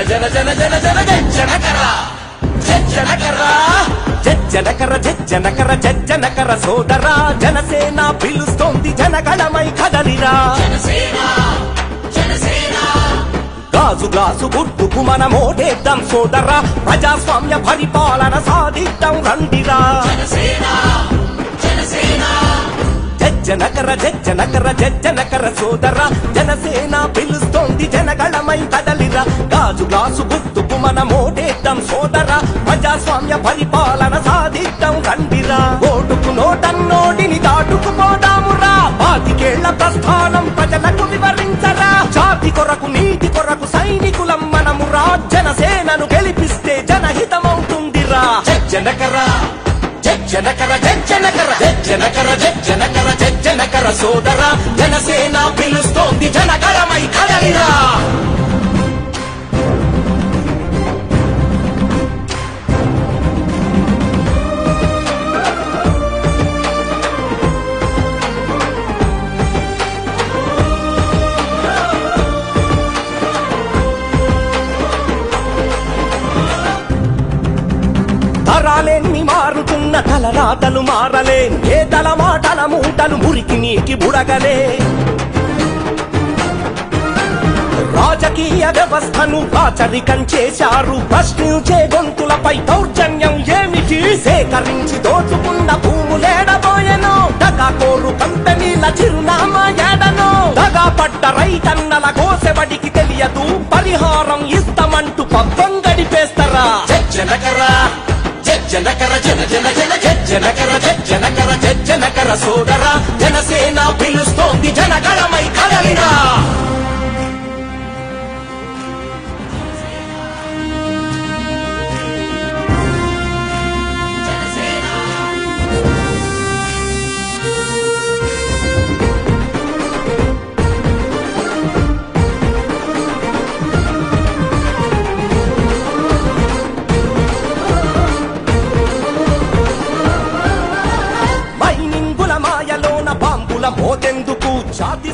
జన జన జన జన జన జనకర జనకర జనకర జనకర జనకర సోదర జనసేన పిలుస్తోంది జనగణమై కదలిరా గాజు గ్లాసు గుర్తుకు మన మోటేద్దాం సోదర ప్రజాస్వామ్య పరిపాలన సాధిద్దాం రండిరా. జనకర జనకర జనకర సోదర జనసేన పిలుస్తోంది జనగళమై కదలిరా గాజు గ్లాసు గుర్తుకు మన మోటేద్దాం సోదర ప్రజాస్వామ్య పరిపాలన సాధిద్దాం రండిరా. ఓటుకు నోటన్నోటిని దాటుకుపోదామురా. పాతికేళ్ళ ప్రస్థానం ప్రజలకు వివరించరా. జాతి కొరకు నీతి కొరకు సైనికులం మనమురా. జనసేనను గెలిపిస్తే జనహితమవుతుందిరా. జనకరా జనకర జనకర జనకర జనకర జనకర సోదర. జనసేన పిలుస్తోంది జనకరమై కదలిరా. మారుతున్న తలరాతలు మారలే. ఏ తల మాటల మూటలు మురికి నీకి బుడగలే. రాజకీయ వ్యవస్థను రాచరికం చేశారు. ప్రశ్నించే గొంతులపై దౌర్జన్యం ఏమిటి సేకరించి దోచుకున్న భూములేడబోయెను దగా కోరు కంపెనీల చిరునామా ఏడను. దగా పడ్డ రైతన్నల కోసెవడికి తెలియదు. పరిహారం ఇస్తామంటూ పబ్బం గడిపేస్తారా? జనకర జనకర జన జన జన జనకర జనకర జనకర సోదర జనసేన పిలుస్తోంది జనగణమై.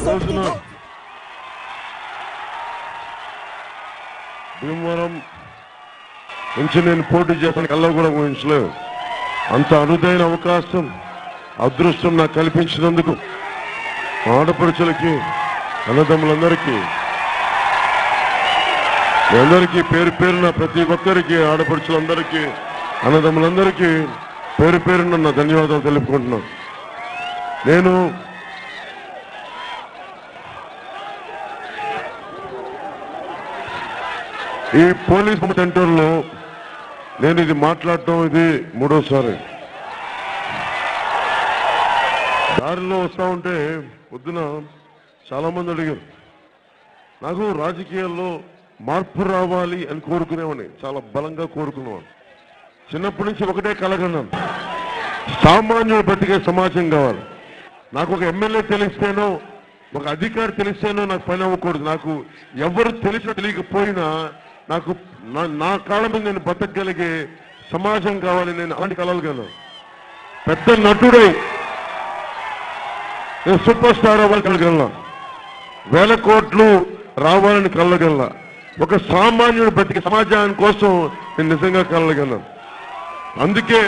జాతి భీమవరం నుంచి నేను పోటీ చేసిన కల్లో కూడా ఊహించలేదు అంత అరుదైన అవకాశం అదృష్టం నాకు కల్పించినందుకు ఆడపడుచులకి అన్నదమ్ములందరికీ అందరికీ పేరు పేరున ప్రతి ఒక్కరికి ఆడపడుచులందరికీ అన్నదమ్ములందరికీ పేరు పేరున నా ధన్యవాదాలు తెలుపుకుంటున్నాను నేను ఈ పోలీస్ సెంటర్లో నేను ఇది మాట్లాడటం ఇది మూడోసారి. దారిలో వస్తా ఉంటే పొద్దున చాలా మంది అడిగారు. నాకు రాజకీయాల్లో మార్పు రావాలి అని కోరుకునేవాడిని చాలా బలంగా కోరుకునేవాడు చిన్నప్పటి నుంచి ఒకటే కలగన్నాను. సామాన్యుడు బతికే సమాజం కావాలి. నాకు ఒక ఎమ్మెల్యే తెలిస్తేనో ఒక అధికారి తెలిస్తేనో నాకు పని అవ్వకూడదు. నాకు ఎవరు తెలిసినా తెలియకపోయినా నాకు నా- నా కాళ్ళ మీద నేను బతకగలిగే సమాజం కావాలి నేను అలాంటి కలలుగాను పెద్ద నటుడై నేను సూపర్ స్టార్ అవ్వాలి కలగలనా వేల కోట్లు రావాలని కలగలనా ఒక సామాన్యుడు బతికి సమాజాని కోసం నేను నిజంగా కలగలను అందుకే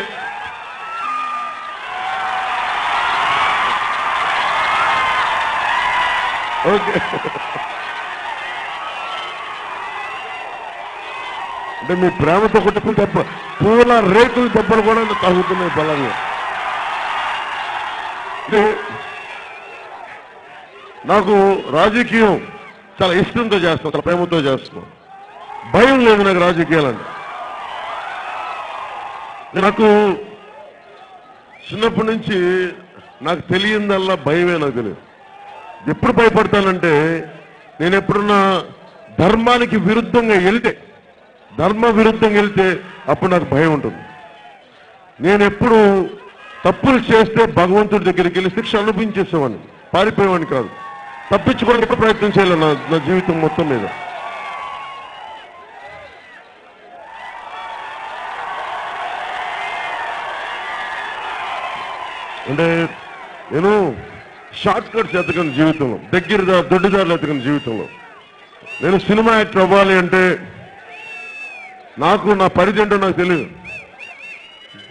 ఓకే. అంటే మీ ప్రేమతో కొట్టుకుని దెబ్బ పూల రేకులు దెబ్బలు కూడా తగ్గుతున్నాయి బలంగా. నాకు రాజకీయం చాలా ఇష్టంతో చేస్తాం చాలా ప్రేమతో చేస్తాం భయం లేదు నాకు రాజకీయాలంటే నాకు చిన్నప్పటి నుంచి నాకు తెలియందల్లా భయమే నాకు తెలియదు ఎప్పుడు భయపడతానంటే నేను ఎప్పుడున్నా ధర్మానికి విరుద్ధంగా వెళ్తే ధర్మ విరుద్ధంగా వెళ్తే అప్పుడు నాకు భయం ఉంటుంది. నేను ఎప్పుడు తప్పులు చేస్తే భగవంతుడి దగ్గరికి వెళ్ళి శిక్ష అనుభవించేసేవాడిని. పారిపోయేవాడిని కాదు. తప్పించుకోవడానికి ప్రయత్నం చేయాలి నా నా జీవితం మొత్తం మీద. అంటే నేను షార్ట్ కట్స్ ఎతకను జీవితంలో. దగ్గర దొడ్డిదారులు ఎతకను జీవితంలో. నేను సినిమా యాక్టర్ అవ్వాలి అంటే నాకు నా పరిధి నాకు తెలియదు.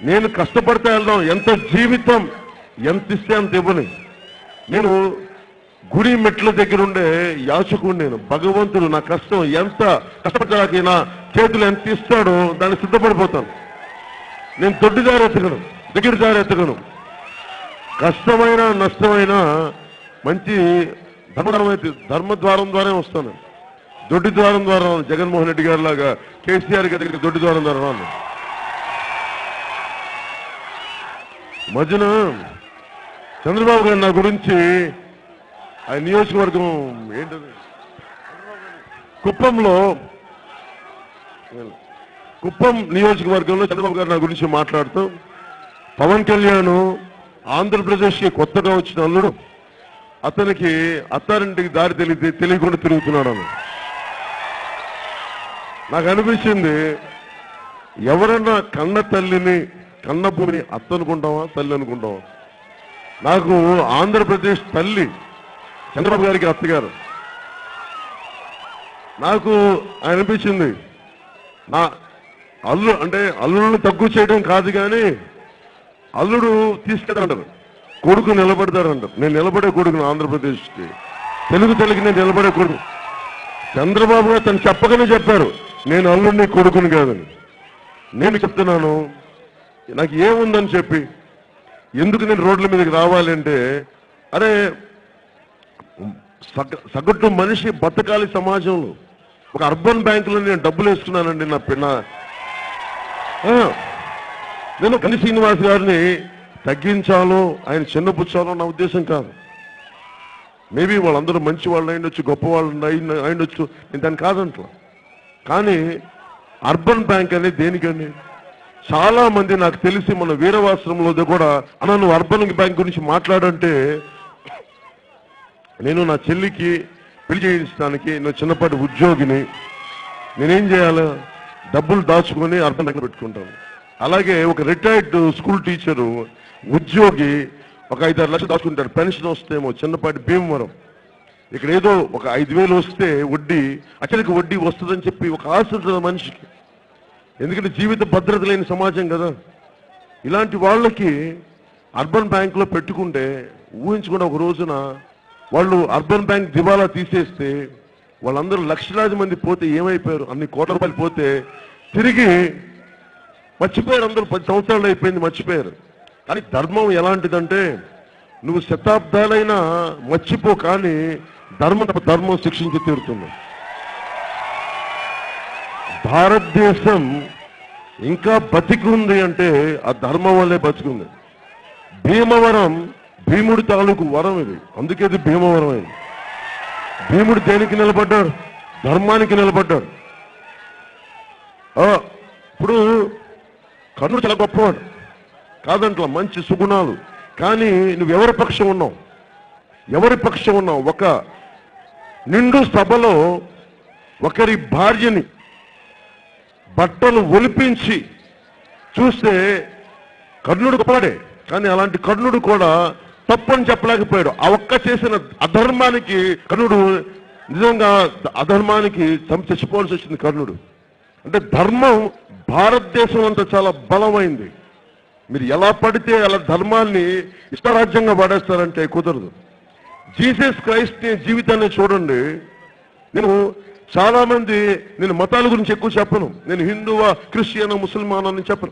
నేను కష్టపడితే వెళ్దాం. ఎంత జీవితం ఎంత ఇస్తే అంత ఇవ్వని. నేను గుడి మెట్ల దగ్గర ఉండే యాచకుడు నేను భగవంతుడు నా కష్టం ఎంత కష్టపడడానికి నా చేతులు ఎంత ఇస్తాడో దాన్ని సిద్ధపడిపోతాను. నేను దొడ్డిదారి ఎత్తగను దగ్గర దారి ఎత్తగను కష్టమైన నష్టమైన మంచి ధర్మధర్మైతే ధర్మద్వారం ద్వారా వస్తాను. దొడ్డి ద్వారం ద్వారా రాను. జగన్మోహన్ రెడ్డి గారి లాగా కేసీఆర్ గారి దగ్గర దొడ్డి ద్వారం ద్వారా రాను మధ్యన చంద్రబాబు గారు నా గురించి ఆ నియోజకవర్గం ఏంటది? కుప్పంలో కుప్పం నియోజకవర్గంలో చంద్రబాబు గారు నా గురించి మాట్లాడుతూ పవన్ కళ్యాణ్ ఆంధ్రప్రదేశ్కి కొత్తగా వచ్చిన అల్లుడు. అతనికి అత్తారింటికి దారి తెలియ తెలియకుండా తిరుగుతున్నాడు అని నాకు అనిపించింది ఎవరన్నా కన్న తల్లిని కన్నపుని అత్త అనుకుంటావా తల్లి అనుకుంటావా? నాకు ఆంధ్రప్రదేశ్ తల్లి చంద్రబాబు గారికి అత్తగారు. నాకు అనిపించింది నా అల్లు అంటే అల్లుడిని తక్కువ చేయడం కాదు కానీ అల్లుడు తీసుకెళ్తాడంటారు కొడుకు నిలబడతాడంటారు నేను నిలబడే కొడుకును ఆంధ్రప్రదేశ్కి. తెలుగు తెలుగు నేను నిలబడే కొడుకు. చంద్రబాబు గారు తను చెప్పకనే చెప్పారు. నేను అల్లుడిని కొడుకుని కాదని. నేను చెప్తున్నాను నాకు ఏముందని చెప్పి ఎందుకు నేను రోడ్ల మీదకి రావాలంటే అరే సగ- సగటు మనిషి బతకాలి సమాజంలో. ఒక అర్బన్ బ్యాంకులో నేను డబ్బులు వేసుకున్నానండి నా పిన్న. నేను కని శ్రీనివాస్ గారిని తగ్గించాలో ఆయన చిన్నపుచ్చాలో నా ఉద్దేశం కాదు. మేబీ వాళ్ళందరూ మంచి వాళ్ళు అయిండొచ్చు గొప్ప వాళ్ళు అయి- అయిండొచ్చు నేను దాన్ని కాదంట్లా కానీ అర్బన్ బ్యాంక్ అనేది దేనికండి చాలా మంది నాకు తెలిసి మన వీరవాశ్రంలో కూడా అన్న నువ్వు అర్బన్ బ్యాంక్ గురించి మాట్లాడంటే నేను నా చెల్లికి పెళ్ళి చేయించడానికి నేను చిన్నపాటి ఉద్యోగిని నేనేం చేయాలి? డబ్బులు దాచుకొని అర్బన్ బ్యాంక్ పెట్టుకుంటాను. అలాగే ఒక రిటైర్డ్ స్కూల్ టీచరు ఉద్యోగి ఒక ఐదారు లక్షలు దాచుకుంటాడు. పెన్షన్ వస్తేమో చిన్నపాటి భీమవరం. ఇక్కడ ఏదో ఒక ఐదు వేలు వస్తే వడ్డీ అచ్చడికి వడ్డీ వస్తుందని చెప్పి ఒక ఆశ ఉంటుంది మనిషికి. ఎందుకంటే జీవిత భద్రత లేని సమాజం కదా. ఇలాంటి వాళ్ళకి అర్బన్ బ్యాంకులో పెట్టుకుంటే ఊహించుకున్న ఒక రోజున వాళ్ళు అర్బన్ బ్యాంక్ దివాలా తీసేస్తే వాళ్ళందరూ లక్షలాది మంది పోతే ఏమైపోయారు? అన్ని కోట్ల రూపాయలు పోతే తిరిగి మర్చిపోయారు అందరూ. పది సంవత్సరాలు అయిపోయింది మర్చిపోయారు. కానీ ధర్మం ఎలాంటిదంటే నువ్వు శతాబ్దాలైనా మర్చిపో కానీ ధర్మం ధర్మం శిక్షించి తీరుతుంది. భారతదేశం ఇంకా బతికి ఉంది అంటే ఆ ధర్మం వల్లే బతికుంది. భీమవరం భీముడి తాలూకు వరం ఇది. అందుకే ఇది భీమవరం అయింది భీముడు దేనికి నిలబడ్డాడు? ధర్మానికి నిలబడ్డాడు. ఆ, ఇప్పుడు కర్ణుడు చాలా గొప్పవాడు. కాదంట్లో మంచి సుగుణాలు. కానీ నువ్వు ఎవరి పక్షం ఉన్నావు? ఎవరి పక్షం ఉన్నావు? ఒక నిండు సభలో ఒకరి భార్యని బట్టలు ఒలిపించి చూస్తే కర్ణుడు పాడే కానీ అలాంటి కర్ణుడు కూడా తప్పని చెప్పలేకపోయాడు. ఆ ఒక్క చేసిన అధర్మానికి కర్ణుడు నిజంగా అధర్మానికి చంపి చచ్చిపోవాల్సి వచ్చింది కర్ణుడు. అంటే ధర్మం భారతదేశం అంతా చాలా బలమైంది. మీరు ఎలా పడితే అలా ధర్మాన్ని ఇష్టరాజ్యంగా పడేస్తారంటే కుదరదు. జీసస్ క్రైస్ట్ జీవితాన్ని చూడండి. నేను చాలా మంది నేను మతాల గురించి ఎక్కువ చెప్పను. నేను హిందువా క్రిస్టియన్ ముసల్మాన్ అని చెప్పను.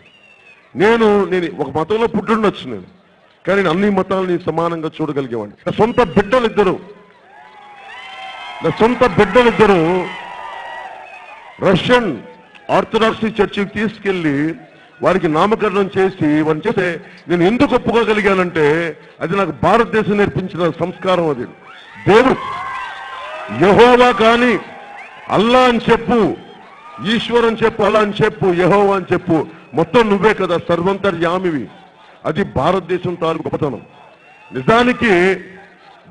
నేను నేను ఒక మతంలో పుట్టుండొచ్చు నేను. కానీ నేను అన్ని మతాలని సమానంగా చూడగలిగేవాడిని. నా సొంత బిడ్డలు ఇద్దరు నా సొంత బిడ్డలు ఇద్దరు రష్యన్ ఆర్థడాక్సీ చర్చికి తీసుకెళ్ళి వారికి నామకరణం చేసి వారిని చేస్తే నేను ఎందుకు ఒప్పుకోగలిగానంటే అది నాకు భారతదేశం నేర్పించిన సంస్కారం అది. దేవుడు యహోవా కానీ అల్లా అని చెప్పు ఈశ్వర్ అని చెప్పు అల్లా అని చెప్పు యహోవా అని చెప్పు మొత్తం నువ్వే కదా సర్వంతర్యామివి. అది భారతదేశం తాలూకు గొప్పతనం. నిజానికి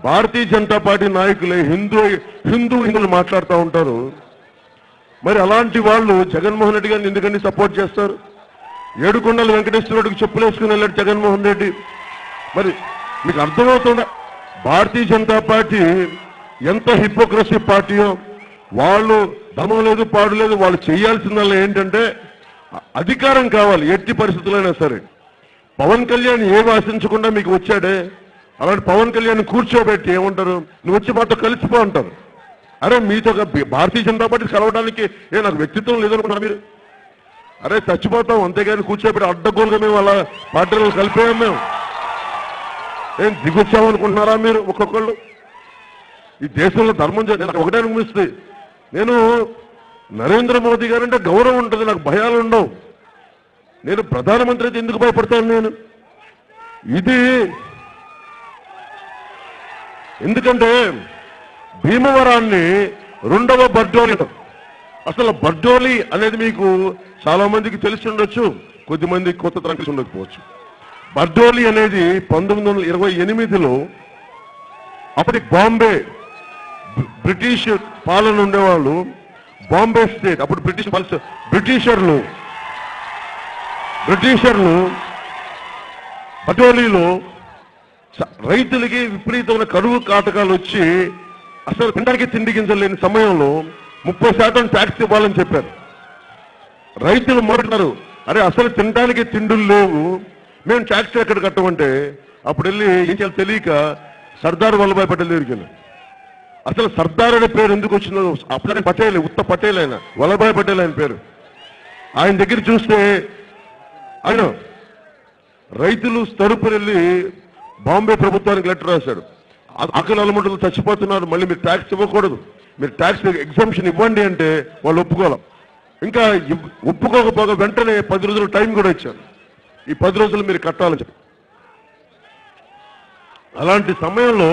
భారతీయ జనతా పార్టీ నాయకులే హిందూ హిందూ హిందువులు మాట్లాడుతూ ఉంటారు. మరి అలాంటి వాళ్ళు జగన్మోహన్ రెడ్డి గారిని ఎందుకండి సపోర్ట్ చేస్తారు? ఏడుకొండల వెంకటేశ్వరుడికి చెప్పులేసుకుని వెళ్ళాడు జగన్మోహన్ రెడ్డి. మరి మీకు అర్థమవుతుందా? భారతీయ జనతా పార్టీ ఎంత హిపోక్రసీ పార్టీయో వాళ్ళు దమం లేదు పాడు లేదు వాళ్ళు చేయాల్సిందల్లా ఏంటంటే అధికారం కావాలి ఎట్టి పరిస్థితులైనా సరే. పవన్ కళ్యాణ్ ఏమి ఆశించకుండా మీకు వచ్చాడే? అలాంటి పవన్ కళ్యాణ్ కూర్చోబెట్టి ఏమంటారు? నువ్వు వచ్చి మాతో కలిసిపో అంటారు. అరే మీతో భారతీయ జనతా పార్టీ కలవడానికి ఏ నాకు వ్యక్తిత్వం లేదనుకున్నా మీరు? అరే చచ్చిపోతాం. అంతేగాని కూర్చోబెట్టి అడ్డగోలుగా మేము అలా పార్టీలు కలిపేయం మేము. ఏం దిగొచ్చామనుకుంటున్నారా మీరు ఒక్కొక్కళ్ళు? ఈ దేశంలో ధర్మం చే- నాకు ఒకటే అనిపిస్తుంది. నేను నరేంద్ర మోదీ గారంటే గౌరవం ఉంటుంది నాకు భయాలు ఉండవు. నేను ప్రధానమంత్రి అయితే ఎందుకు భయపడతాను నేను? ఇది ఎందుకంటే భీమవరాన్ని రెండవ బర్డోలి అసలు బర్డోలి అనేది మీకు చాలా మందికి తెలిసి ఉండొచ్చు కొద్దిమంది కొత్త తరగతి ఉండకపోవచ్చు. బర్డోలి అనేది పంతొమ్మిది వందల ఇరవై ఎనిమిదిలో అప్పటి బాంబే బ్రిటిష్ పాలన ఉండేవాళ్ళు బాంబే స్టేట్ అప్పుడు బ్రిటిష్ పాలన బ్రిటిషర్లు బ్రిటిషర్లు పటోలీలో రైతులకి విపరీతమైన కరువు కాటకాలు వచ్చి అసలు తినడానికి తిండి గింజలేని సమయంలో ముప్పై శాతం ట్యాక్స్ ఇవ్వాలని చెప్పారు. రైతులు మొదలున్నారు అరే అసలు తినడానికి తిండులు లేవు మేము ట్యాక్స్ ఎక్కడ కట్టమంటే? అప్పుడు వెళ్ళి ఏం చేయాలి తెలియక సర్దార్ వల్లభాయ్ పటేల్ దగ్గరికి వెళ్ళాం. అసలు సర్దార్ అనే పేరు ఎందుకు వచ్చిందో అప్పుడే పటేల్ ఉత్త పటేల్ ఆయన వల్లభాయ్ పటేల్ ఆయన పేరు. ఆయన దగ్గర చూస్తే ఆయన రైతులు తరపున వెళ్ళి బాంబే ప్రభుత్వానికి లెటర్ రాశాడు ఆకలి అలమంటలు చచ్చిపోతున్నారు మళ్ళీ మీరు ట్యాక్స్ ఇవ్వకూడదు. మీరు ట్యాక్స్ ఎగ్జామ్షన్ ఇవ్వండి అంటే వాళ్ళు ఒప్పుకోవాలి. ఇంకా ఒప్పుకోకపోగా వెంటనే పది రోజులు టైం కూడా ఇచ్చారు. ఈ పది రోజులు మీరు కట్టాలని చెప్పి. అలాంటి సమయంలో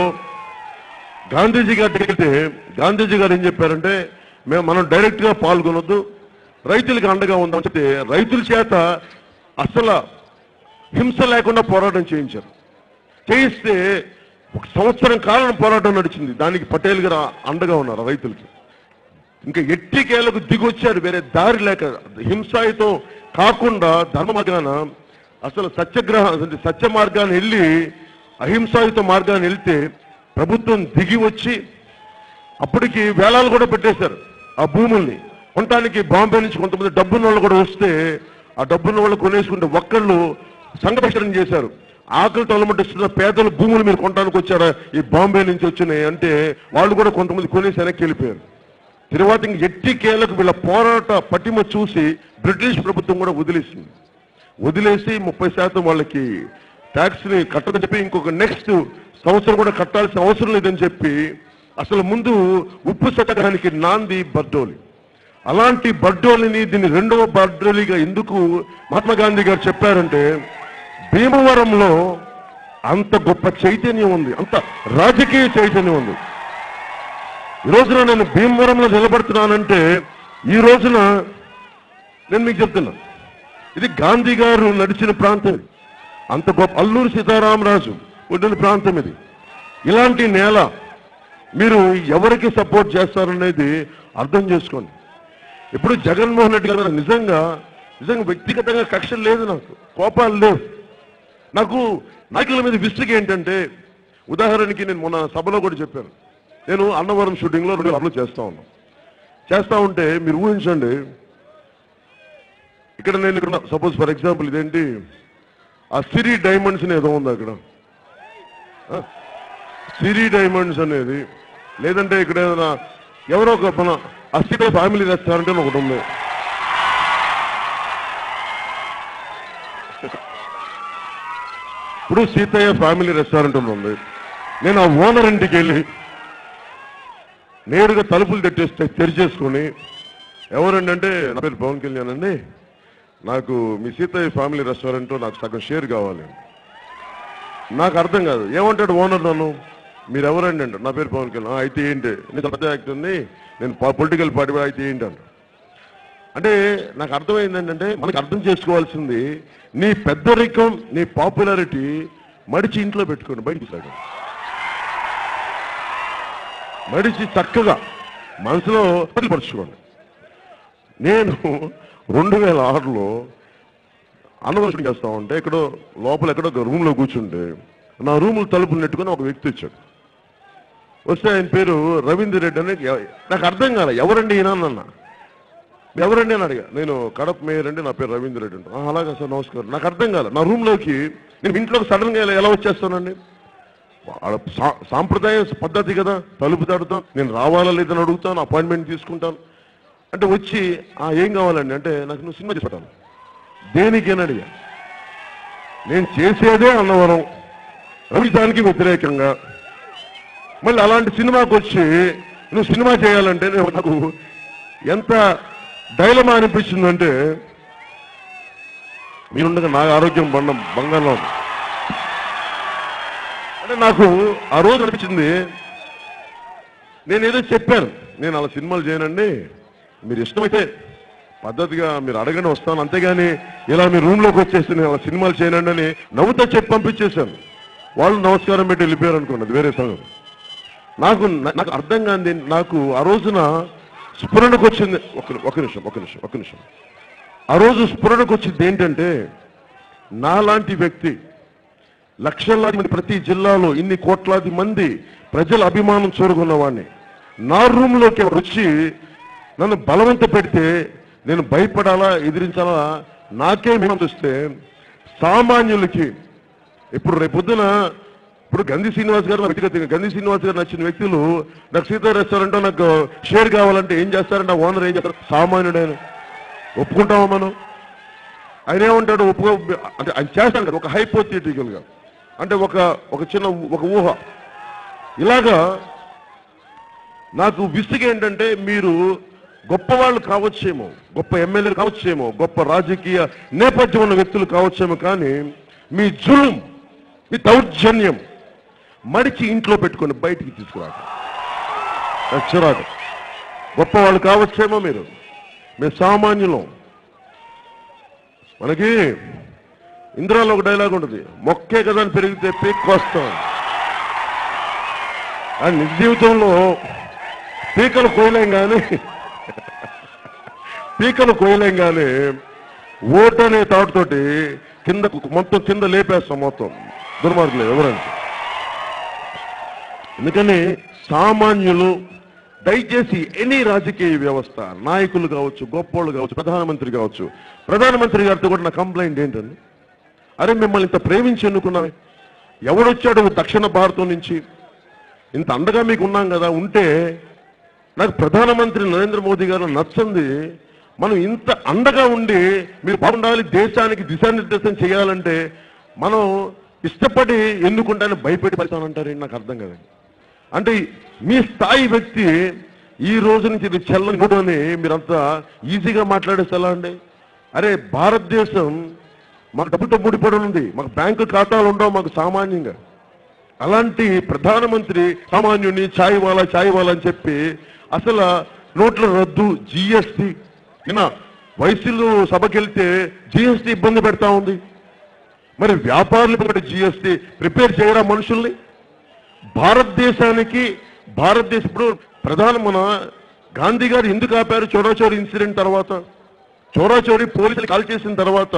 గాంధీజీ గారు అడిగితే గాంధీజీ గారు ఏం చెప్పారంటే మేము మనం డైరెక్ట్గా పాల్గొనొద్దు. రైతులకు అండగా ఉందని చెప్తే రైతుల చేత అసలు హింస లేకుండా పోరాటం చేయించారు. చేయిస్తే ఒక సంవత్సరం కాలం పోరాటం నడిచింది. దానికి పటేల్ గారు అండగా ఉన్నారు రైతులకి. ఇంకా ఎట్టికేలకు దిగొచ్చారు వేరే దారి లేక హింసాయుతం కాకుండా ధర్మ మార్గాన అసలు సత్యగ్రహ సత్య మార్గాన్ని వెళ్ళి అహింసాయుత మార్గాన్ని వెళ్తే ప్రభుత్వం దిగి వచ్చి అప్పటికి వేలాలు కూడా పెట్టేశారు ఆ భూముల్ని. కొనటానికి బాంబే నుంచి కొంతమంది డబ్బున్న వాళ్ళు కూడా వస్తే ఆ డబ్బున్న వాళ్ళు కొనేసుకుంటే ఒక్కళ్ళు సంఘటన చేశారు. ఆకలి తొలమటిస్తున్న పేదలు భూములు మీరు కొనడానికి వచ్చారా? ఈ బాంబే నుంచి వచ్చినాయి అంటే వాళ్ళు కూడా కొంతమంది కొనేసి వెనక్కి వెళ్ళిపోయారు. తర్వాత ఇంక ఎట్టి కేలకు వీళ్ళ పోరాట పటిమ చూసి బ్రిటిష్ ప్రభుత్వం కూడా వదిలేసింది. వదిలేసి ముప్పై శాతం వాళ్ళకి ట్యాక్స్ని కట్టదని చెప్పి ఇంకొక నెక్స్ట్ సంవత్సరం కూడా కట్టాల్సిన అవసరం లేదని చెప్పి అసలు ముందు ఉప్పు సత్యాగ్రహానికి నాంది బర్డోలి. అలాంటి బర్డోలిని దీన్ని రెండవ బర్డోలిగా ఎందుకు మహాత్మా గాంధీ గారు చెప్పారంటే భీమవరంలో అంత గొప్ప చైతన్యం ఉంది అంత రాజకీయ చైతన్యం ఉంది. ఈ రోజున నేను భీమవరంలో నిలబడుతున్నానంటే ఈ రోజున నేను మీకు చెప్తున్నా. ఇది గాంధీ గారు నడిచిన ప్రాంతం అంత గొప్ప అల్లూరు సీతారామరాజు ఉండిన ప్రాంతం ఇది. ఇలాంటి నేల మీరు ఎవరికి సపోర్ట్ చేస్తారనేది అర్థం చేసుకోండి. ఇప్పుడు జగన్మోహన్ రెడ్డి గారు నిజంగా నిజంగా వ్యక్తిగతంగా కక్షలు లేదు నాకు కోపాలు లేవు. నాకు నాయకుల మీద విసుగు ఏంటంటే ఉదాహరణకి నేను మొన్న సభలో కూడా చెప్పాను. నేను అన్నవరం షూటింగ్లో రెండు అప్లోడ్ చేస్తా ఉన్నాను. చేస్తా ఉంటే మీరు ఊహించండి ఇక్కడ నేను ఇక్కడ సపోజ్ ఫర్ ఎగ్జాంపుల్ ఇదేంటి ఆ సిరి డైమండ్స్ ఏదో ఉంది అక్కడ. సిరి డైమండ్స్ అనేది లేదంటే ఇక్కడ ఏదైనా ఎవరో ఒక మన ఆ ఫ్యామిలీ రెస్టారెంట్ అని ఒకటి ఉంది. ఇప్పుడు సీతయ్య ఫ్యామిలీ రెస్టారెంట్ ఉంది. నేను ఆ ఓనర్ ఇంటికి వెళ్ళి నేరుగా తలుపులు తెట్టేస్తే తెరిచేసుకొని ఎవరండి అంటే నా పేరు పవన్ కళ్యాణ్ అండి. నాకు మీ సీతయ్య ఫ్యామిలీ రెస్టారెంట్ నాకు సగం షేర్ కావాలి. నాకు అర్థం కాదు. ఏమంటాడు ఓనర్ నన్ను? మీరు ఎవరండి అంటే నా పేరు పవన్ కళ్యాణ్. అయితే ఏంటి నేను పెద్ద ఉంది నేను పొలిటికల్ పార్టీ అయితే ఏంటి అంట అంటే నాకు అర్థమైంది ఏంటంటే మనకు అర్థం చేసుకోవాల్సింది నీ పెద్దరికం నీ పాపులారిటీ మడిచి ఇంట్లో పెట్టుకోండి బయటికి సాగండి మడిచి చక్కగా మనసులో పరచుకోండి నేను రెండు వేల ఆరులో అన్నదర్శనం చేస్తా ఉంటే ఎక్కడో లోపల ఎక్కడో ఒక రూమ్లో కూర్చుంటే నా రూములు తలుపులు నెట్టుకుని ఒక వ్యక్తి వచ్చాడు. వస్తే ఆయన పేరు రవీంద్ర రెడ్డి అని నాకు అర్థం కాలే ఎవరండి ఈయన అన్నా? ఎవరండి అని అడిగా. నేను కడప మేయర్ అండి నా పేరు రవీంద్ర రెడ్డి అంటే అలాగా సార్ నమస్కారం. నాకు అర్థం కాలే. నా రూమ్లోకి నేను ఇంట్లోకి సడన్గా ఎలా- వచ్చేస్తానండి? సా- సాంప్రదాయ పద్ధతి కదా తలుపు తడుతాం. నేను రావాలా లేదని అడుగుతాను అపాయింట్మెంట్ తీసుకుంటాను. అంటే వచ్చి ఆ ఏం కావాలండి? అంటే నాకు నువ్వు సినిమా చెప్పాను దేనికేనా అడిగా. నేను చేసేదే అన్నవరం. రవిదానికి వ్యతిరేకంగా. మళ్ళీ అలాంటి సినిమాకి వచ్చి నువ్వు సినిమా చేయాలంటే నేను నాకు ఎంత డైలమా అనిపించిందంటే మీరుండగా నా ఆరోగ్యం బండం బంగారంలో అంటే నాకు ఆ రోజు అనిపించింది నేను ఏదో చెప్పాను నేను అలా సినిమాలు చేయనండి మీరు ఇష్టమైతే పద్ధతిగా మీరు అడగండి వస్తాను అంతేగాని ఇలా మీ రూమ్లోకి వచ్చేసి నేను అలా సినిమాలు చేయనండి అని నవ్వుతో చెప్పి పంపించేశాను. వాళ్ళు నమస్కారం పెట్టి వెళ్ళిపోయారు అనుకున్నది వేరే సంగతి. నాకు నాకు అర్థం కాంది నాకు ఆ రోజున స్ఫురణకు వచ్చింది. ఒక ఒక నిమిషం ఒక నిమిషం ఒక నిమిషం. ఆ రోజు స్ఫురణకు వచ్చింది ఏంటంటే నాలాంటి వ్యక్తి లక్షలాది మంది ప్రతి జిల్లాలో ఇన్ని కోట్లాది మంది ప్రజల అభిమానం చూరుకున్నవాడిని నా రూమ్లోకి వచ్చి నన్ను బలవంత పెడితే నేను భయపడాలా ఎదిరించాలా నాకే మేము చూస్తే సామాన్యులకి ఇప్పుడు రేపొద్దున ఇప్పుడు గంధి శ్రీనివాస్ గారు వ్యక్తిగతంగా గంధి శ్రీనివాస్ గారు నచ్చిన వ్యక్తులు నాకు సీతా రెస్టారెంట్ నాకు షేర్ కావాలంటే ఏం చేస్తారంటే ఆ ఓనర్ ఏం చేస్తారు? సామాన్యుడైన ఒప్పుకుంటామా మనం? ఆయన ఏమంటాడు? ఒప్పుకో అంటే ఆయన చేస్తాడు కదా ఒక హైపోథిటికల్గా అంటే ఒక ఒక చిన్న ఒక ఊహ. ఇలాగా నాకు విసుగు ఏంటంటే మీరు గొప్పవాళ్ళు కావచ్చేమో గొప్ప ఎమ్మెల్యేలు కావచ్చేమో గొప్ప రాజకీయ నేపథ్యం ఉన్న వ్యక్తులు కావచ్చేమో కానీ మీ జులుం మీ దౌర్జన్యం మడిచి ఇంట్లో పెట్టుకొని బయటికి తీసుకురాక. చిరాకు. గొప్పవాళ్ళు కావచ్చేమో మీరు. మేము సామాన్యులం. మనకి ఇంద్రాలో ఒక డైలాగ్ ఉంటుంది. మొక్కే కదా అని పెరిగితే పీక్కొస్తాం ఆ నిజ జీవితంలో పీకలు కోయలేం కానీ పీకలు కోయలేం కానీ ఓటు అనే తాటుతోటి కింద మొత్తం కింద లేపేస్తాం మొత్తం. దుర్మార్గులు ఎవరంటే అందుకనే సామాన్యులు దయచేసి ఎనీ రాజకీయ వ్యవస్థ నాయకులు కావచ్చు గొప్పోళ్ళు కావచ్చు ప్రధానమంత్రి కావచ్చు ప్రధానమంత్రి గారితో కూడా నా కంప్లైంట్ ఏంటండి? అరే మిమ్మల్ని ఇంత ప్రేమించి ఎన్నుకున్నామే ఎవడొచ్చాడు దక్షిణ భారతం నుంచి? ఇంత అండగా మీకు ఉన్నాం కదా ఉంటే నాకు ప్రధానమంత్రి నరేంద్ర మోదీ గారు నచ్చంది. మనం ఇంత అండగా ఉండి మీరు బాగుండాలి దేశానికి దిశానిర్దేశం చేయాలంటే మనం ఇష్టపడి ఎన్నుకుంటానే భయపెట్టి పరిస్థానంటారు నాకు అర్థం కదండి. అంటే మీ స్థాయి వ్యక్తి ఈ రోజు నుంచి ఇది చెల్లని అని మీరంతా ఈజీగా మాట్లాడేసి ఎలా అండి. అరే భారతదేశం మాకు డబ్బుతో ముడిపడి ఉంది మాకు బ్యాంకు ఖాతాలు ఉండవు మాకు సామాన్యంగా. అలాంటి ప్రధానమంత్రి సామాన్యుని ఛాయ్ వాలా ఛాయ్ అని చెప్పి అసలు నోట్ల రద్దు జిఎస్టి నిన్న వయసులు సభకెళ్తే జిఎస్టి ఇబ్బంది పెడతా ఉంది. మరి వ్యాపారులు జిఎస్టి ప్రిపేర్ చేయరా మనుషుల్ని? భారతదేశానికి భారతదేశ ఇప్పుడు ప్రధాన మన గాంధీ గారు ఎందుకు ఆపారు? చోరాచోరి ఇన్సిడెంట్ తర్వాత చోరాచోరి పోలీసులు కాల్ చేసిన తర్వాత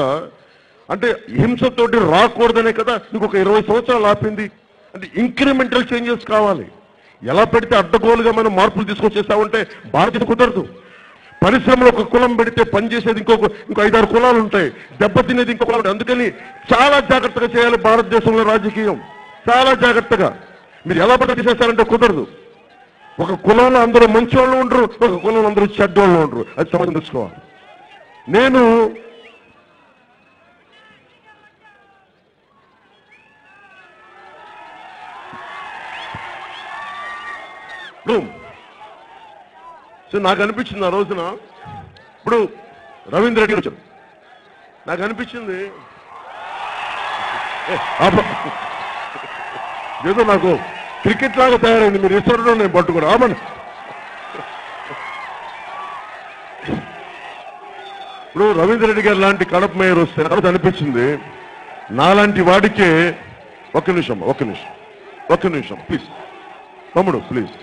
అంటే హింసతోటి రాకూడదనే కదా నీకు ఒక ఇరవై సంవత్సరాలు ఆపింది. అంటే ఇంక్రిమెంటల్ చేంజెస్ కావాలి. ఎలా పెడితే అడ్డగోలుగా మనం మార్పులు తీసుకొచ్చేస్తామంటే బాధ్యత కుదరదు. పరిశ్రమలో ఒక కులం పెడితే పనిచేసేది ఇంకొక ఇంకో ఐదారు కులాలు ఉంటాయి. దెబ్బతినేది ఇంకో కులం అందుకని చాలా జాగ్రత్తగా చేయాలి భారతదేశంలో రాజకీయం. చాలా జాగ్రత్తగా. మీరు ఎలా పడితే చేస్తారంటే కుదరదు. ఒక కులంలో అందరూ మంచి వాళ్ళు ఉండరు ఒక కులంలో అందరూ చెడ్డోళ్ళు ఉండరు. అది సమాజం తెలుసుకోవాలి నేను ఇప్పుడు సో నాకు అనిపించింది ఆ రోజున ఇప్పుడు రవీంద్ర రెడ్డి వచ్చారు. నాకు అనిపించింది ఏ, ఏదో నాకు క్రికెట్ లాగా తయారైంది. మీరు ఇస్తారో నేను పట్టుకోను. ఆపండి ఇప్పుడు రవీంద్ర రెడ్డి గారు లాంటి కడప మేయర్ వస్తే అది అనిపించింది నాలాంటి వాడికే ఒక్క నిమిషం ఒక్క నిమిషం ఒక్క నిమిషం ప్లీజ్ తమ్ముడు ప్లీజ్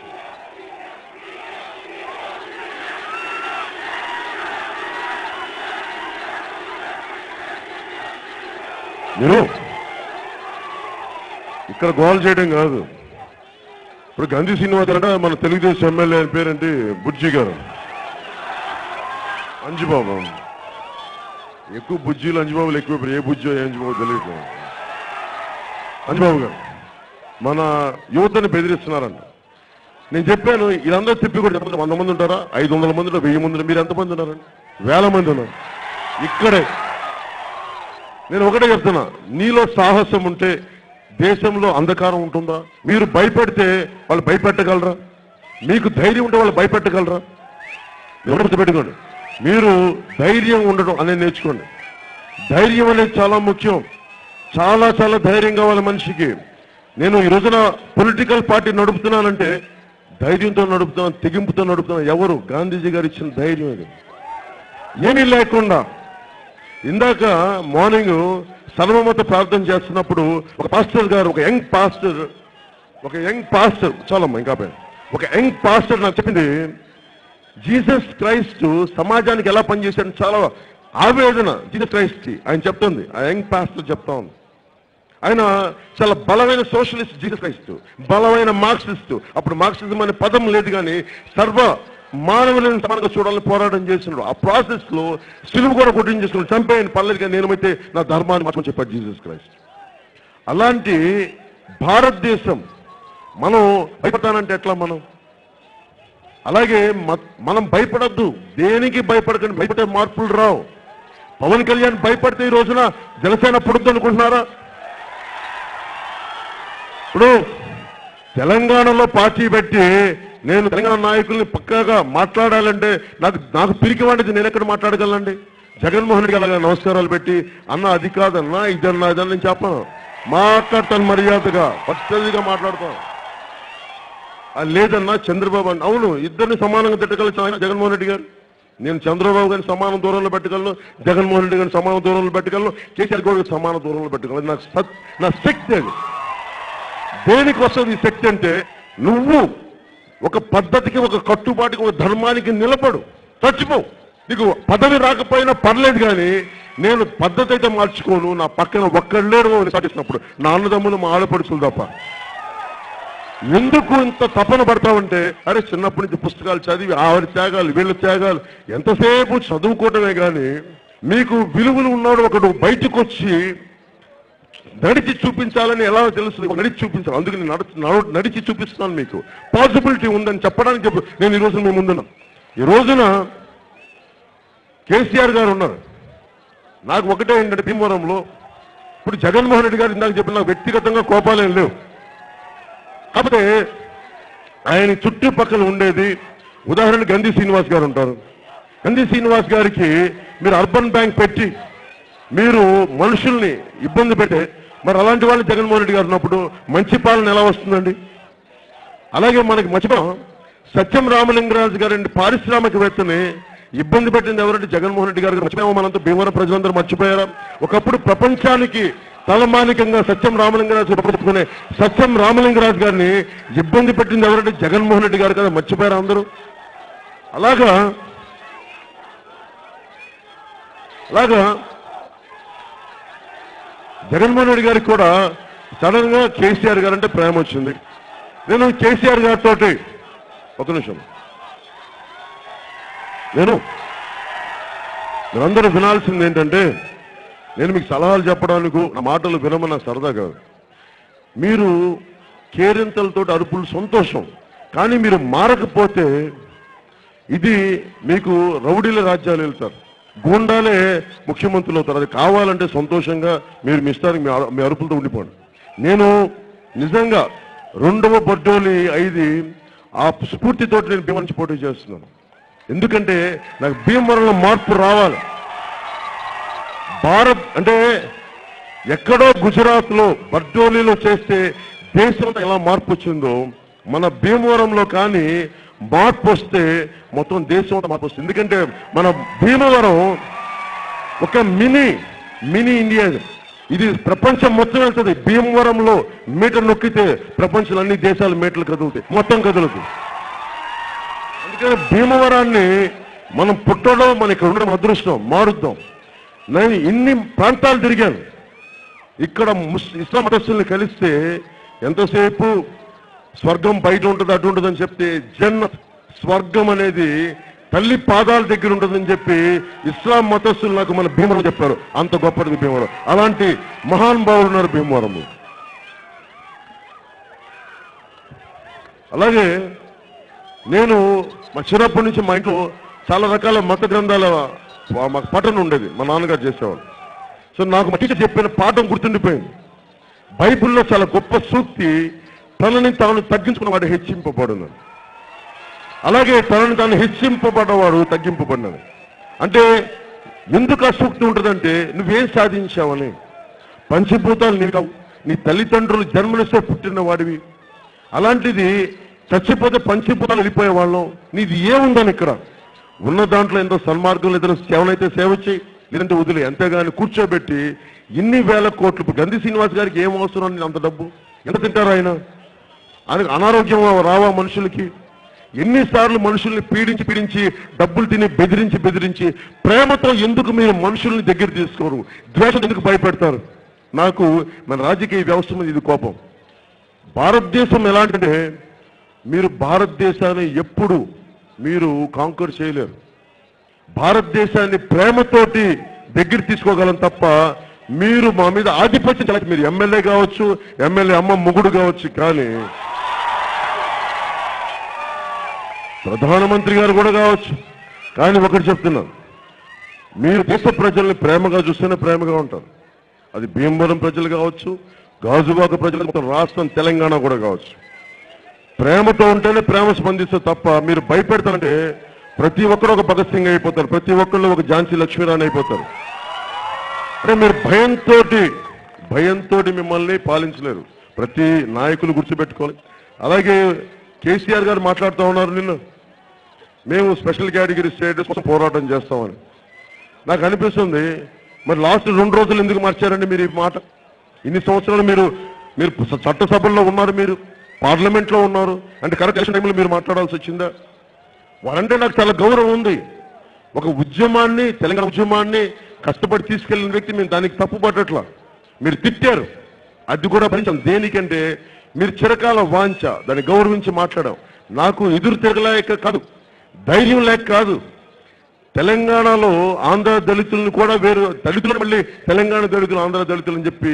మీరు ఇక్కడ గోల్ చేయడం కాదు. ఇప్పుడు గాంధీ శ్రీనివాస్ అంటే మన తెలుగుదేశం ఎమ్మెల్యే అని పేరేంటి? బుజ్జి గారు. అంజుబాబు. ఎక్కువ బుజ్జీలు అంజుబాబులు ఎక్కువ ఇప్పుడు ఏ బుజ్జో ఏ అంజుబాబు తెలియదు అంజుబాబు గారు మన యువతని బెదిరిస్తున్నారంట. నేను చెప్పాను ఇదంతా తిప్పి కూడా చెప్పండి వంద మంది ఉంటారా? ఐదు వందల మంది ఉంటారు? వెయ్యి మంది మీరు ఎంతమంది ఉన్నారండి వేల మంది ఉన్నారు. ఇక్కడే. నేను ఒకటే చెప్తున్నా. నీలో సాహసం ఉంటే దేశంలో అంధకారం ఉంటుందా? మీరు భయపెడితే వాళ్ళు భయపెట్టగలరా? మీకు ధైర్యం ఉంటే వాళ్ళు భయపెట్టగలరా? ఎవరు పెట్టుకోండి మీరు ధైర్యం ఉండడం అనేది నేర్చుకోండి. ధైర్యం అనేది చాలా ముఖ్యం. చాలా చాలా ధైర్యం కావాలి మనిషికి. నేను ఈ రోజున పొలిటికల్ పార్టీ నడుపుతున్నానంటే ధైర్యంతో నడుపుతున్నాను తెగింపుతో నడుపుతున్నాను. ఎవరు? గాంధీజీ గారు ఇచ్చిన ధైర్యం ఇది. ఏమీ లేకుండా ఇందాక మార్నింగ్ సర్వమత ప్రార్థన చేస్తున్నప్పుడు ఒక పాస్టర్ గారు ఒక యంగ్ పాస్టర్ ఒక యంగ్ పాస్టర్ చాలమ్మా ఇంకా ఒక యంగ్ పాస్టర్ నాకు చెప్పింది జీసస్ క్రైస్ట్ సమాజానికి ఎలా పనిచేశాడు చాలా ఆవేదన జీసస్ క్రైస్ట్ ఆయన చెప్తుంది ఆ యంగ్ పాస్టర్ చెప్తా ఉంది. ఆయన చాలా బలమైన సోషలిస్ట్ జీసస్ క్రైస్ట్ బలమైన మార్క్సిస్ట్. అప్పుడు మార్క్సిజం అనే పదం లేదు కానీ సర్వ మానవులను సమానంగా చూడాలని పోరాటం చేసినాడు ఆ ప్రాసెస్లో సిలువు కూడా కొట్టించేస్తున్నాడు చంపేయని పర్లేదు కానీ నేనమైతే నా ధర్మాన్ని మాత్రం చెప్పాడు జీసస్ క్రైస్ట్. అలాంటి భారతదేశం మనం భయపడతానంటే ఎట్లా మనం? అలాగే మ- మనం భయపడద్దు. దేనికి భయపడకండి? భయపడే మార్పులు రావు. పవన్ కళ్యాణ్ భయపడితే ఈ రోజున జనసేన పుడుద్దు అనుకుంటున్నారా? ఇప్పుడు తెలంగాణలో పార్టీ పెట్టి నేను తెలంగాణ నాయకుల్ని పక్కాగా మాట్లాడాలంటే నాకు నాకు పిరికి వాడిది నేను ఎక్కడ మాట్లాడగలనండి? జగన్మోహన్ రెడ్డి గారు నమస్కారాలు పెట్టి అన్న అది కాదన్నా ఇదన్నా ఇదన్నా నేను చెప్పను. మాట్లాడతాను మర్యాదగా పద్ధతిగా మాట్లాడతాను. లేదన్నా చంద్రబాబు అని అవును ఇద్దరిని సమానంగా తిట్టగలిసిన జగన్మోహన్ రెడ్డి గారు. నేను చంద్రబాబు గారిని సమాన దూరంలో పెట్టగలను జగన్మోహన్ రెడ్డి గారిని సమాన దూరంలో పెట్టగలను కేసీఆర్ గౌడ్ సమాన దూరంలో పెట్టగలను. నాకు నా శక్తి అది. దేనికి వస్తుంది ఈ శక్తి అంటే నువ్వు ఒక పద్ధతికి ఒక కట్టుబాటుకి ఒక ధర్మానికి నిలబడు. చచ్చిపో. నీకు పదవి రాకపోయినా పర్లేదు కానీ నేను పద్ధతి అయితే మార్చుకోను. నా పక్కన ఒక్కడు సాటిస్తున్నప్పుడు నా అన్నదమ్ములు మా ఆడపడుచులు తప్ప. ఎందుకు ఇంత తపన పడతామంటే అరే చిన్నప్పటి నుంచి పుస్తకాలు చదివి ఆవిడ త్యాగాలు వీళ్ళ త్యాగాలు ఎంతసేపు చదువుకోవటమే కానీ మీకు విలువలు ఉన్నాడు ఒకడు బయటకు వచ్చి నడిచి చూపించాలని ఎలా తెలుసు నడిచి చూపించాలి. అందుకే నేను నడిచి చూపిస్తున్నాను మీకు. పాసిబిలిటీ ఉందని చెప్పడానికి చెప్పు. నేను ఈ రోజున మీ ముందున్నా. ఈ రోజున కేసీఆర్ గారు ఉన్నారు. నాకు ఒకటే ఏంటంటే భీమవరంలో ఇప్పుడు జగన్మోహన్ రెడ్డి గారు ఇందాక చెప్పిన నాకు వ్యక్తిగతంగా కోపాలేం లేవు. కాకపోతే ఆయన చుట్టుపక్కల ఉండేది ఉదాహరణ గంధి శ్రీనివాస్ గారు ఉంటారు. గంధి శ్రీనివాస్ గారికి మీరు అర్బన్ బ్యాంక్ పెట్టి మీరు మనుషుల్ని ఇబ్బంది పెట్టే మరి అలాంటి వాళ్ళు జగన్మోహన్ రెడ్డి గారు ఉన్నప్పుడు మంచి పాలన ఎలా వస్తుందండి? అలాగే మనకి మర్చిపోయాం సత్యం రామలింగరాజు గారి పారిశ్రామికవేత్తని ఇబ్బంది పెట్టింది ఎవరంటే జగన్మోహన్ రెడ్డి గారు మర్చిపోయాము మనంతా భీమవరం ప్రజలందరూ మర్చిపోయారా? ఒకప్పుడు ప్రపంచానికి తలమానికంగా సత్యం రామలింగరాజు చెప్పుకునే సత్యం రామలింగరాజు గారిని ఇబ్బంది పెట్టింది ఎవరంటే జగన్మోహన్ రెడ్డి గారు కదా మర్చిపోయారా అందరూ? అలాగా అలాగా జగన్మోహన్ రెడ్డి గారికి కూడా సడన్గా కేసీఆర్ గారు అంటే ప్రేమ వచ్చింది. నేను కేసీఆర్ గారితో ఒక నిమిషం. నేను మీరందరూ వినాల్సింది ఏంటంటే నేను మీకు సలహాలు చెప్పడానికి నా మాటలు వినమని నాకు సరదా కాదు. మీరు కేరింతలతో అరుపులు సంతోషం కానీ మీరు మారకపోతే ఇది మీకు రౌడీల రాజ్యాలు వెళ్తారు. గూండాలే ముఖ్యమంత్రులు అవుతారు. అది కావాలంటే సంతోషంగా మీరు మీ ఇష్టానికి మీ అరుపులతో ఉండిపోండి. నేను నిజంగా రెండవ బర్డోలి ఐది ఆ స్ఫూర్తితో నేను భీమవరం నుంచి పోటీ చేస్తున్నాను. ఎందుకంటే నాకు భీమవరంలో మార్పు రావాలి. భారత్ అంటే ఎక్కడో గుజరాత్లో బర్డోలీలో చేస్తే దేశంలో ఎలా మార్పు వచ్చిందో మన భీమవరంలో కానీ మార్పు వస్తే మొత్తం దేశం అంతా మార్పు వస్తుంది. ఎందుకంటే మన భీమవరం ఒక మినీ మినీ ఇండియా. ఇది. ప్రపంచం మొత్తం వెళ్తుంది. భీమవరంలో మీటర్ నొక్కితే ప్రపంచంలో అన్ని దేశాలు మీటర్లు కదులుతాయి. మొత్తం కదులుతాయి. అందుకని భీమవరాన్ని మనం పుట్టడం మన ఇక్కడ ఉండడం అదృష్టం మారుద్దాం. నేను ఇన్ని ప్రాంతాలు తిరిగాను. ఇక్కడ ముస్ ఇస్లాం మతస్థుల్ని కలిస్తే ఎంతసేపు స్వర్గం బయట ఉంటుంది అటు ఉంటుందని చెప్తే జన్ స్వర్గం అనేది తల్లి పాదాల దగ్గర ఉంటుందని చెప్పి ఇస్లాం మతస్థులు నాకు మన భీమవరం చెప్పారు. అంత గొప్పది భీమవరం. అలాంటి మహానుభావులు ఉన్నారు భీమవరంలో అలాగే నేను మా చిన్నప్పటి నుంచి మా ఇంట్లో చాలా రకాల మత గ్రంథాల మాకు పఠనం ఉండేది. మా నాన్నగారు చేసేవాళ్ళు. సో నాకు మా టీచర్ చెప్పిన పాఠం గుర్తుండిపోయింది. బైబిల్లో చాలా గొప్ప సూక్తి తనని తాను తగ్గించుకున్నవాడు హెచ్చింపబడును. అలాగే తనని తాను హెచ్చింపబడ్డవాడు తగ్గింపబడినది. అంటే ఎందుకు అసూక్తి ఉంటుందంటే నువ్వేం సాధించావని. పంచభూతాలు నీకు నీ తల్లిదండ్రులు జన్మనిస్తే పుట్టిన వాడివి అలాంటిది చచ్చిపోతే పంచభూతాలు వెళ్ళిపోయే వాళ్ళం. నీది ఏముందని ఇక్కడ? ఉన్న దాంట్లో ఎంతో సన్మార్గం ఏదైనా సేవనైతే సేవ చేయి లేదంటే వదిలే. అంతేగాని కూర్చోబెట్టి ఇన్ని వేల కోట్లు. గంధి శ్రీనివాస్ గారికి ఏం అవసరం? అంత డబ్బు. ఎంత తింటారు ఆయన? అనారోగ్యం రావా మనుషులకి? ఎన్నిసార్లు మనుషుల్ని పీడించి పీడించి డబ్బులు తిని బెదిరించి బెదిరించి ప్రేమతో ఎందుకు మీరు మనుషుల్ని దగ్గర తీసుకోరు? ద్వేషం ఎందుకు భయపెడతారు? నాకు మన రాజకీయ వ్యవస్థ మీద ఇది కోపం. భారతదేశం ఎలాంటిదే మీరు భారతదేశాన్ని ఎప్పుడు మీరు కాంకర్ చేయలేరు. భారతదేశాన్ని ప్రేమతోటి దగ్గర తీసుకోగలం తప్ప మీరు మా మీద ఆధిపత్యం మీరు ఎమ్మెల్యే కావచ్చు ఎమ్మెల్యే అమ్మ మొగుడు కావచ్చు కానీ ప్రధానమంత్రి గారు కూడా కావచ్చు. కానీ ఒకటి చెప్తున్నాను మీరు దేశ ప్రజల్ని ప్రేమగా చూస్తేనే ప్రేమగా ఉంటారు. అది భీమవరం ప్రజలు కావచ్చు గాజువాక ప్రజలు రాష్ట్రం తెలంగాణ కూడా కావచ్చు. ప్రేమతో ఉంటేనే ప్రేమ స్పందిస్తే తప్ప మీరు భయపెడతారంటే ప్రతి ఒక్కరు ఒక భగత్ సింగ్ అయిపోతారు. ప్రతి ఒక్కళ్ళు ఒక ఝాన్సీ లక్ష్మీరాణి అయిపోతారు. అంటే మీరు భయంతో భయంతో మిమ్మల్ని పాలించలేరు. ప్రతి నాయకులు గుర్తుపెట్టుకోవాలి. అలాగే కేసీఆర్ గారు మాట్లాడుతూ ఉన్నారు నిన్ను. మేము స్పెషల్ కేటగిరీ స్టేటస్ కోసం పోరాటం చేస్తామని. నాకు అనిపిస్తుంది మరి లాస్ట్ రెండు రోజులు ఎందుకు మార్చారండి మీరు ఈ మాట? ఇన్ని సంవత్సరాలు మీరు మీరు చట్టసభల్లో ఉన్నారు మీరు పార్లమెంట్లో ఉన్నారు అంటే కరెక్ట్ ఎలక్షన్ టైంలో మీరు మాట్లాడాల్సి వచ్చిందా? వారంటే నాకు చాలా గౌరవం ఉంది. ఒక ఉద్యమాన్ని తెలంగాణ ఉద్యమాన్ని కష్టపడి తీసుకెళ్ళిన వ్యక్తి మేము దానికి తప్పు పట్టట్లా మీరు తిట్టారు. అది కూడా భరించాం. దేనికంటే మీరు చిరకాల వాంఛ దాన్ని గౌరవించి మాట్లాడాం నాకు ఎదురు తిరగలేక కాదు. ధైర్యం లేక కాదు. తెలంగాణలో ఆంధ్ర దళితులను కూడా వేరు దళితులు మళ్ళీ తెలంగాణ దళితులు ఆంధ్ర దళితులు అని చెప్పి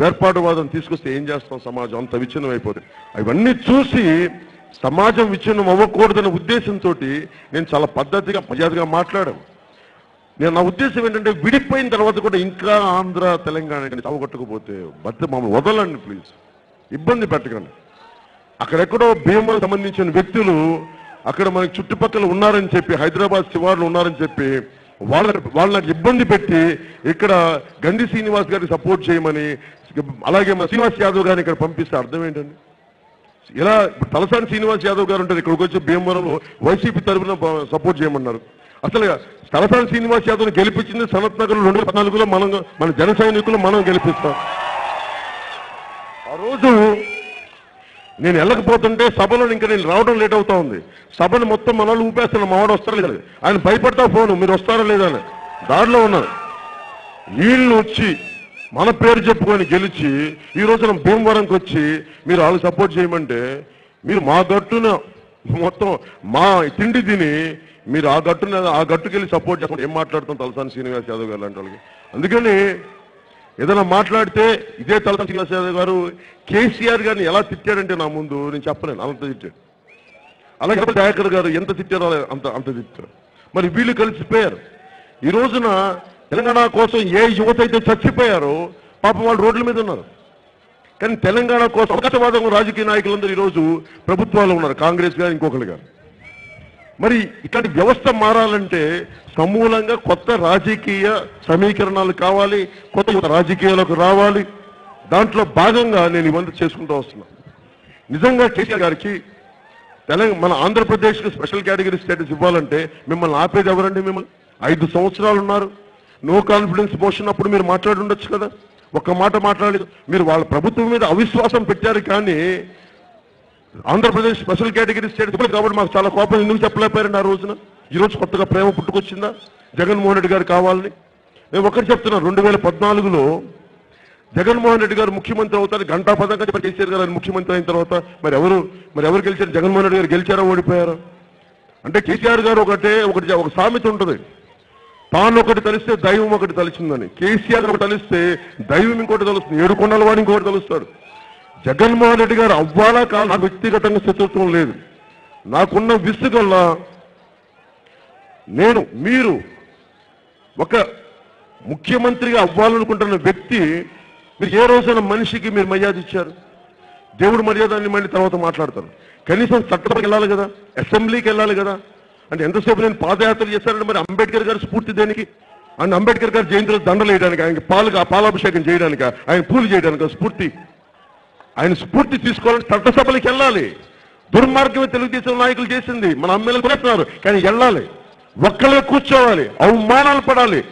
వేర్పాటువాదం తీసుకొస్తే ఏం చేస్తాం సమాజం? అంత విచ్ఛిన్నం అయిపోతుంది అవన్నీ చూసి సమాజం విచ్ఛిన్నం అవ్వకూడదనే ఉద్దేశంతో నేను చాలా పద్ధతిగా మర్యాదగా మాట్లాడాను. నేను నా ఉద్దేశం ఏంటంటే విడిపోయిన తర్వాత కూడా ఇంకా ఆంధ్ర తెలంగాణ అవగొట్టకపోతే బద్ద మమ్మల్ని వదలండి ప్లీజ్. ఇబ్బంది పెట్టకండి. అక్కడెక్కడో భీమకు సంబంధించిన వ్యక్తులు అక్కడ మనకి చుట్టుపక్కల ఉన్నారని చెప్పి హైదరాబాద్ శివార్లు ఉన్నారని చెప్పి వాళ్ళ వాళ్ళకి నాకు ఇబ్బంది పెట్టి ఇక్కడ గండి శ్రీనివాస్ గారికి సపోర్ట్ చేయమని అలాగే మన శ్రీనివాస్ యాదవ్ గారిని ఇక్కడ పంపిస్తే అర్థం ఏంటండి? ఇలా తలసాని శ్రీనివాస్ యాదవ్ గారు ఉంటారు ఇక్కడికి వచ్చి భీమవరంలో వైసీపీ తరఫున సపోర్ట్ చేయమన్నారు. అసలు తలసాని శ్రీనివాస్ యాదవ్ గెలిపించింది సనత్ నగర్ రెండు వేల పద్నాలుగులో మనం మన జన సైనికులు మనం గెలిపిస్తాం. రోజు నేను వెళ్ళకపోతుంటే సభలో ఇంకా నేను రావడం లేట్ అవుతా ఉంది. సభను మొత్తం మన వాళ్ళు మావాడు వస్తారా లేదా. ఆయన భయపడతా ఫోను మీరు వస్తారా లేదా అని. దారిలో ఉన్నారు. వీళ్ళు వచ్చి మన పేరు చెప్పుకొని గెలిచి ఈ రోజున భీమవరంకి వచ్చి మీరు వాళ్ళు సపోర్ట్ చేయమంటే మీరు మా గట్టున మొత్తం మా తిండి తిని మీరు ఆ గట్టున ఆ గట్టుకెళ్ళి సపోర్ట్ చేస్తాం. ఏం మాట్లాడుతాం తలసాని శ్రీనివాస్ యాదవ్ గారు అలాంటి వాళ్ళకి? అందుకని ఏదైనా మాట్లాడితే ఇదే తలసాని శ్రీనివాస్ గారు. కేసీఆర్ గారిని ఎలా తిట్టాడంటే నా ముందు నేను చెప్పలేను అంత తిట్టాడు. అలాగే దయాకర్ గారు ఎంత తిట్టారో అంత అంత తిట్టారు మరి వీళ్ళు కలిసిపోయారు. ఈ రోజున తెలంగాణ కోసం ఏ యువత అయితే చచ్చిపోయారో పాపం వాళ్ళు రోడ్ల మీద ఉన్నారు. కానీ తెలంగాణ కోసం అవకాశవాదం రాజకీయ నాయకులందరూ ఈరోజు ప్రభుత్వాలు ఉన్నారు కాంగ్రెస్ గారు ఇంకొకరు గారు. మరి ఇట్లాంటి వ్యవస్థ మారాలంటే సమూలంగా కొత్త రాజకీయ సమీకరణాలు కావాలి కొత్త రాజకీయాలకు రావాలి. దాంట్లో భాగంగా నేను ఇవన్నీ చేసుకుంటూ వస్తున్నా. నిజంగా కేసీఆర్ గారికి తెలంగాణ మన ఆంధ్రప్రదేశ్కి స్పెషల్ కేటగిరీ స్టేటస్ ఇవ్వాలంటే మిమ్మల్ని ఆపేది ఎవరండి మిమ్మల్ని? ఐదు సంవత్సరాలు ఉన్నారు. నో కాన్ఫిడెన్స్ మోషన్ అప్పుడు మీరు మాట్లాడి ఉండొచ్చు కదా. ఒక్క మాట మాట్లాడలేదు. మీరు వాళ్ళ ప్రభుత్వం మీద అవిశ్వాసం పెట్టారు కానీ ఆంధ్రప్రదేశ్ స్పెషల్ కేటగిరీ స్టేట్ కాబట్టి మాకు చాలా కోపం. ఎందుకు చెప్పలేకపోయారండి ఆ రోజున? ఈ రోజు కొత్తగా ప్రేమ పుట్టుకొచ్చిందా? జగన్మోహన్ రెడ్డి గారు కావాలని. నేను ఒకటి చెప్తున్నా రెండు వేల పద్నాలుగులో జగన్మోహన్ రెడ్డి గారు ముఖ్యమంత్రి అవుతారు గంటా పదంగా చెప్పి కేసీఆర్ గారు ముఖ్యమంత్రి అయిన తర్వాత. మరి ఎవరు మరి ఎవరు గెలిచారు? జగన్మోహన్ రెడ్డి గారు గెలిచారా ఓడిపోయారా? అంటే కేసీఆర్ గారు ఒకటే ఒకటి ఒక సామెత ఉంటుంది. తాను ఒకటి తలిస్తే దైవం ఒకటి తలిచిందని. కేసీఆర్ ఒకటి తలిస్తే దైవం ఇంకోటి తలుస్తుంది. ఏడు కొండల వాడు ఇంకోటి తలుస్తాడు. జగన్మోహన్ రెడ్డి గారు అవ్వాలా కాదు? నాకు వ్యక్తిగతంగా శత్రుత్వం లేదు. నాకున్న విసుగల్లా నేను మీరు ఒక ముఖ్యమంత్రిగా అవ్వాలనుకుంటున్న వ్యక్తి మీరు ఏ రోజైనా మనిషికి మీరు మర్యాద ఇచ్చారు. దేవుడు మర్యాద అని మళ్ళీ తర్వాత మాట్లాడతారు. కనీసం చట్టసభకి వెళ్ళాలి కదా? అసెంబ్లీకి వెళ్ళాలి కదా? అంటే ఎంతసేపు నేను పాదయాత్ర చేశానంటే మరి అంబేద్కర్ గారి స్ఫూర్తి దేనికి? అండ్ అంబేద్కర్ గారి జయంతిలో దండలు వేయడానికి ఆయన పాలు పాలాభిషేకం చేయడానికి? ఆయన పూలు చేయడానికి స్ఫూర్తి? ఆయన స్ఫూర్తి తీసుకోవాలని చట్టసభలకు వెళ్ళాలి. దుర్మార్గమే తెలుగుదేశం నాయకులు చేసింది. మన అమ్మాయిలు చేస్తున్నారు కానీ వెళ్ళాలి. ఒక్కలే కూర్చోవాలి. అవమానాలు పడాలి.